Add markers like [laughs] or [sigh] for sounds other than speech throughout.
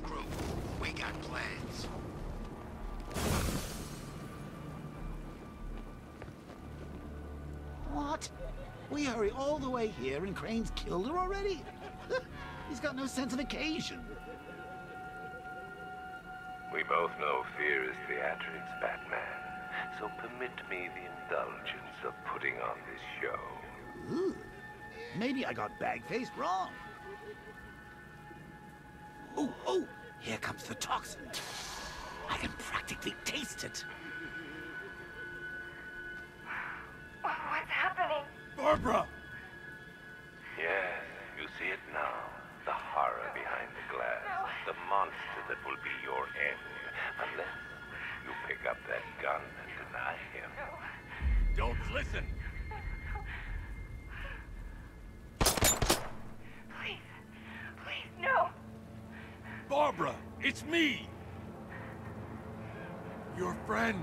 link up with Harvey's crew. We got plans. What? We hurry all the way here and Crane's killed her already? [laughs] He's got no sense of occasion. We both know fear is theatrics, Batman. So permit me the indulgence of putting on this show. Ooh. Maybe I got bag-faced wrong. Oh, oh! Here comes the toxin. I can practically taste it. What's happening? Barbara! Yes, you see it now. The horror behind the glass. The monster that will be your end. Unless you pick up that gun and deny him. Don't listen! Please. Please, no. Barbara, it's me! Your friend.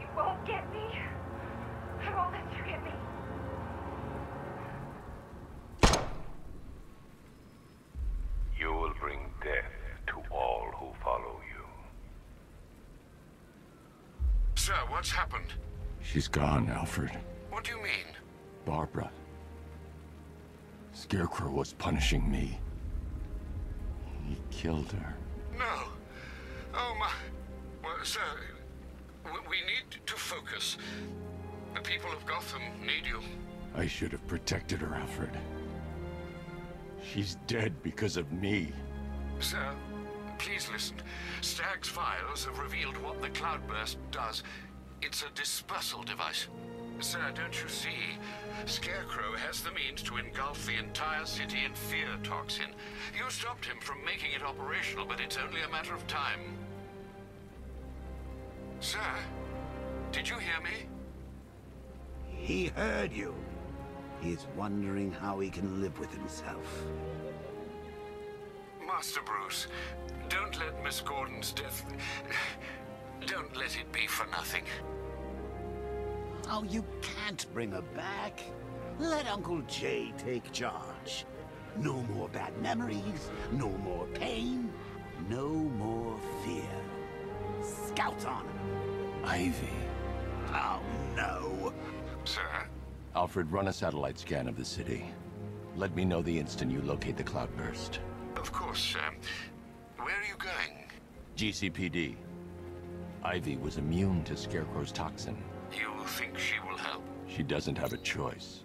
You won't get me. I won't let you get me. You will bring death to all who follow you. Sir, what's happened? She's gone, Alfred. What do you mean? Barbara. Scarecrow was punishing me. Killed her. No. Oh, my... Well, sir, we need to focus. The people of Gotham need you. I should have protected her, Alfred. She's dead because of me. Sir, please listen. Stagg's files have revealed what the Cloudburst does. It's a dispersal device. Sir, don't you see? Scarecrow has the means to engulf the entire city in fear toxin. You stopped him from making it operational, but it's only a matter of time. Sir, did you hear me? He heard you. He's wondering how he can live with himself. Master Bruce, don't let Miss Gordon's death... [sighs] Don't let it be for nothing. Oh, you can't bring her back. Let Uncle Jay take charge. No more bad memories, no more pain, no more fear. Scout on her. Ivy. Oh, no. Sir? Alfred, run a satellite scan of the city. Let me know the instant you locate the cloudburst. Of course, sir. Where are you going? GCPD. Ivy was immune to Scarecrow's toxin. You think she will help? She doesn't have a choice.